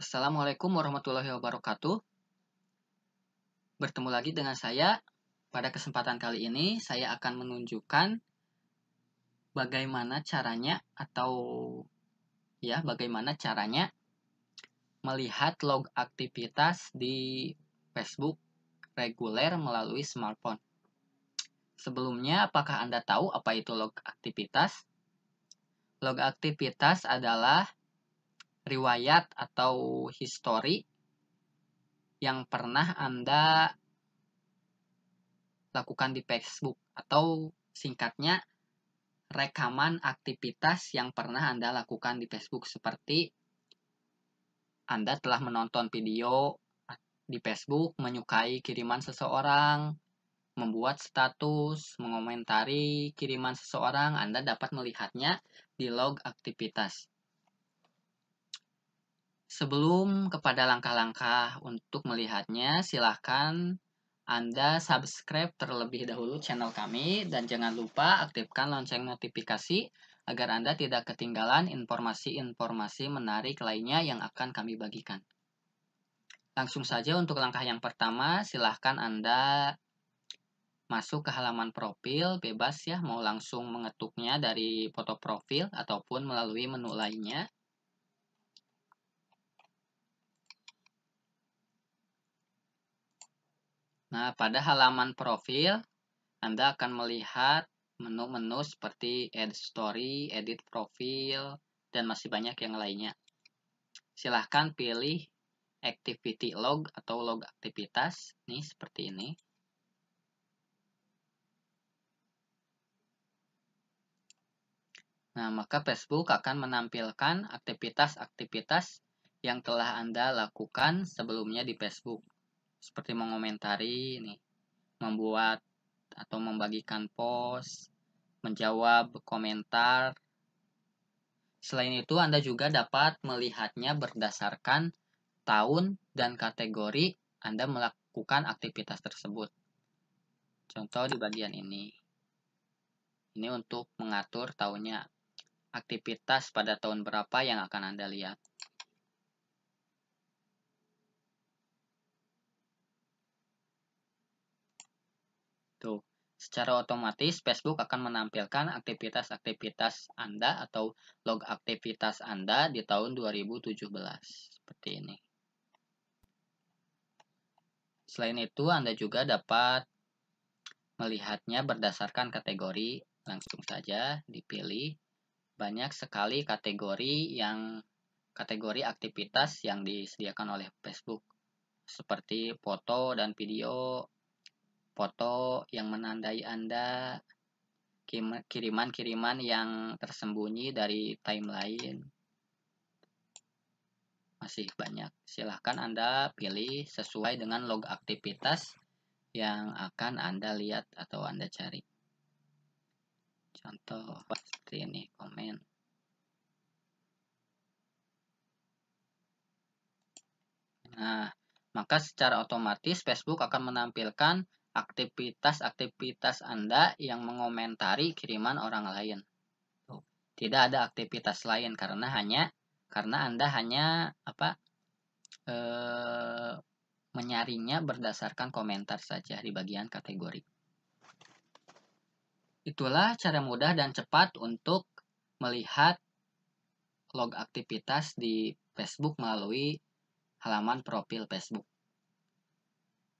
Assalamualaikum warahmatullahi wabarakatuh. Bertemu lagi dengan saya. Pada kesempatan kali ini, saya akan menunjukkan bagaimana caranya atau ya, bagaimana caranya melihat log aktivitas di Facebook reguler melalui smartphone. Sebelumnya, apakah Anda tahu apa itu log aktivitas? Log aktivitas adalah riwayat atau histori yang pernah Anda lakukan di Facebook atau singkatnya rekaman aktivitas yang pernah Anda lakukan di Facebook seperti Anda telah menonton video di Facebook, menyukai kiriman seseorang, membuat status, mengomentari kiriman seseorang, Anda dapat melihatnya di log aktivitas. Sebelum kepada langkah-langkah untuk melihatnya, silahkan Anda subscribe terlebih dahulu channel kami dan jangan lupa aktifkan lonceng notifikasi agar Anda tidak ketinggalan informasi-informasi menarik lainnya yang akan kami bagikan. Langsung saja untuk langkah yang pertama, silahkan Anda masuk ke halaman profil, bebas ya, mau langsung mengetuknya dari foto profil ataupun melalui menu lainnya. Nah, pada halaman profil, Anda akan melihat menu-menu seperti Add Story, Edit Profil, dan masih banyak yang lainnya. Silahkan pilih Activity Log atau log aktivitas. Nih, seperti ini. Nah, maka Facebook akan menampilkan aktivitas-aktivitas yang telah Anda lakukan sebelumnya di Facebook seperti mengomentari ini, membuat atau membagikan post, menjawab komentar. Selain itu, Anda juga dapat melihatnya berdasarkan tahun dan kategori Anda melakukan aktivitas tersebut. Contoh di bagian ini. Ini untuk mengatur tahunnya. Aktivitas pada tahun berapa yang akan Anda lihat. Tuh, secara otomatis Facebook akan menampilkan aktivitas-aktivitas Anda atau log aktivitas Anda di tahun 2017. Seperti ini. Selain itu, Anda juga dapat melihatnya berdasarkan kategori. Langsung saja dipilih. Banyak sekali kategori yang kategori aktivitas yang disediakan oleh Facebook seperti foto dan video, foto yang menandai Anda, kiriman-kiriman yang tersembunyi dari timeline. Masih banyak. Silahkan Anda pilih sesuai dengan log aktivitas yang akan Anda lihat atau Anda cari. Contoh seperti ini, komen. Nah, maka secara otomatis Facebook akan menampilkan aktivitas-aktivitas Anda yang mengomentari kiriman orang lain. Tidak ada aktivitas lain karena hanya karena Anda hanya apa e, menyaringnya berdasarkan komentar saja di bagian kategori. Itulah cara mudah dan cepat untuk melihat log aktivitas di Facebook melalui halaman profil Facebook.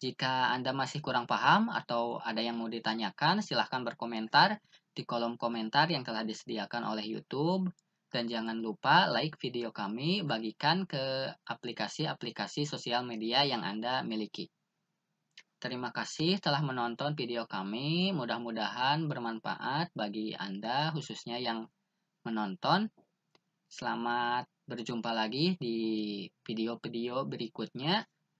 Jika Anda masih kurang paham atau ada yang mau ditanyakan, silahkan berkomentar di kolom komentar yang telah disediakan oleh YouTube. Dan jangan lupa like video kami, bagikan ke aplikasi-aplikasi sosial media yang Anda miliki. Terima kasih telah menonton video kami. Mudah-mudahan bermanfaat bagi Anda, khususnya yang menonton. Selamat berjumpa lagi di video-video berikutnya.